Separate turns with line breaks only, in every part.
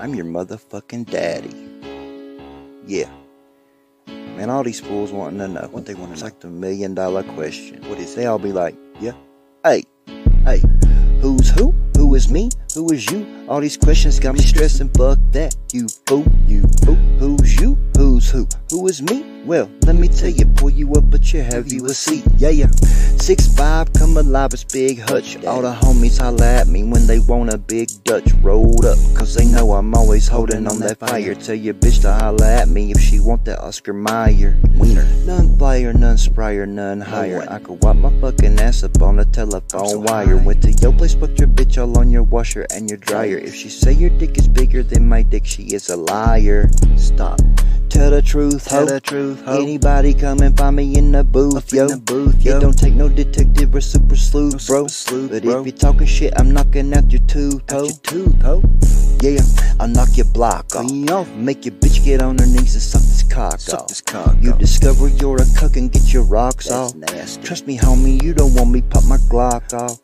I'm your motherfucking daddy. Yeah. Man, all these fools wanting to know what they want. It's like the million dollar question. What is? They all be like, yeah, hey, hey, who's who? Who is me? Who is you? All these questions got me stressing. Fuck that, you fool, you fool. Who's you? Who's who? Who is me? Well, me tell you, pull you up a chair, have you a seat? Yeah, yeah. Six five, come alive, it's Big Hutch. All the homies holla at me when they want a big Dutch rolled up. Cause they know I'm always holding on that fire. Tell your bitch to holla at me if she want that Oscar Mayer. Wiener. None flyer, none spryer, none higher. I could wipe my fucking ass up on the telephone wire. Went to your place, fucked your bitch all on your washer and your dryer. If she say your dick is bigger than my dick, she is a liar. Stop. Tell the truth,
Tell the truth, ho.
Anybody come and find me in the booth,
Up
yo.
in the booth, yo.
It don't take no detective or super sleuth,
No
bro.
super sleuth,
but
bro.
if you talking shit, I'm knocking out your tooth,
Out
ho.
your tooth, ho.
Yeah, I'll knock your block off.
Off.
Make your bitch get on her knees and suck this cock
Suck
off.
this cock
You
off.
discover you're a cuck and get your rocks
That's
off.
nasty.
Trust me, homie, you don't want me pop my Glock off.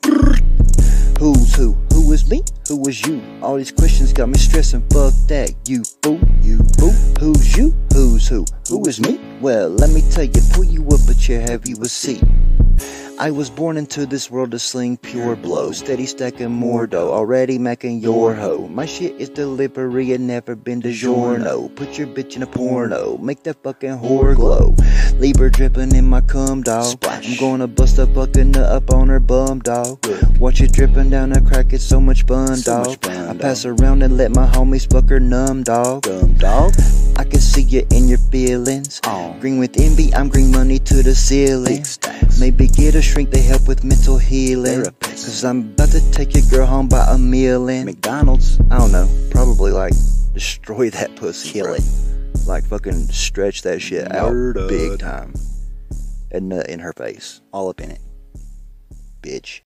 Who's who? Who is me? Who is you? All these questions got me stressing. Fuck that, you fool, you fool. Who's you? Who's who? Who is me? Well, let me tell you, pull you up a chair, have you a seat. I was born into this world to sling pure blow, steady stacking more dough, already macking your hoe. My shit is delivery and never been DiGiorno. Put your bitch in a porno, make that fucking whore glow. Her dripping in my cum, dog.
Splash.
I'm gonna bust a fucking nut up on her bum, dog. Watch it dripping down the crack, it's so much fun,
So
dog.
much fun,
I
dog.
pass around and let my homies fuck her numb, dog.
Dumb dog.
I can see you in your feelings.
Oh.
Green with envy, I'm green money to the ceiling. Maybe get a shrink, to help with mental healing.
Therapist.
Cause I'm about to take your girl home by a meal in.
McDonald's.
I don't know, probably like destroy that pussy.
Kill
bro.
it.
Like fucking stretch that shit
Murdered.
out big time. And nut in her face.
All up in it.
Bitch.